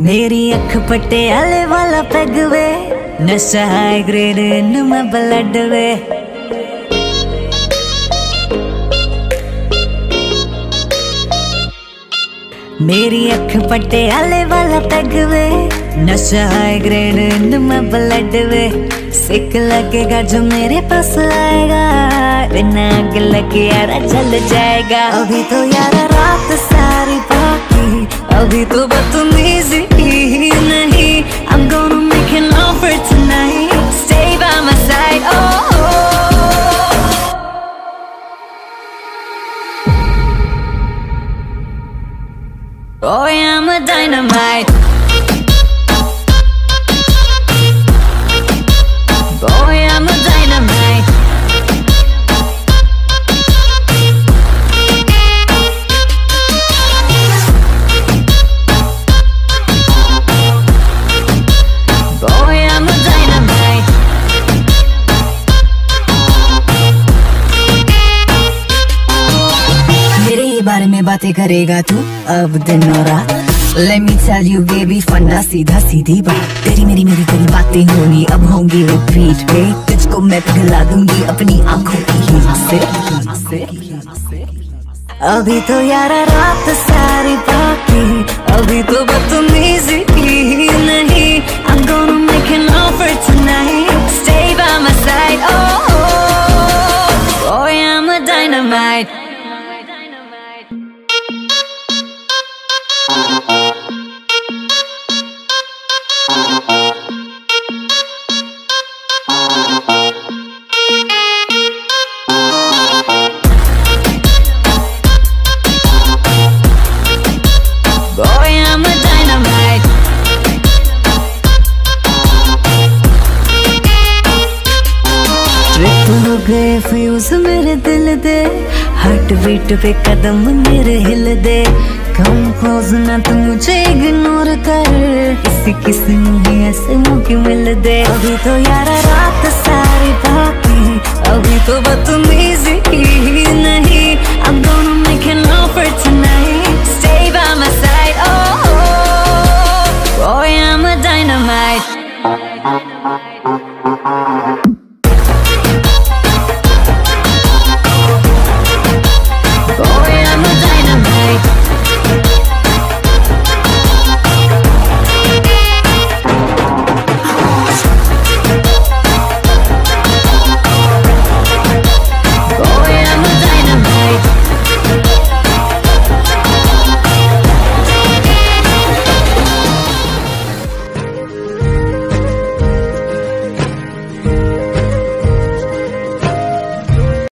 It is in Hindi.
मेरी अख पटियाले वाला पैग वे नशा हाई ग्रेड इन मैं ब्लड वे। मेरी अख पटियाले वाला पैग वे नशा हाई ग्रेड इन मैं ब्लड वे। सिक लगेगा जो मेरे पास आएगा बिना आग लगे यारा जल जाएगा। अभी तो यारा रात सारी बाकी, अभी तो oh. I'm a dynamite बारे में बातें करेगा तू? अब दिन और रात। Let me tell you baby फंडा सीधा सीधी बात। तेरी मेरी मेरी तेरी बातें होनी अब होंगी रिपीट पे तुझको मैं पिघला दूँगी अपनी आँखों की से। अभी तो यारा रात सारी बाकी अभी तो बदतमीजी नहीं I'm gonna make an offer tonight Stay by my side oh, oh, oh yeah, I'm a dynamite गए फ्यूज मेरे दिल दे। हार्ट बीट पे कदम मेरे हिल दे। क्लोज ना तू मुझे इग्नोर कर। किसी किसी मुझे ऐसे मौके मिल दे। अभी तो यारा रात सारी बाकी। अभी तो बदतमीजी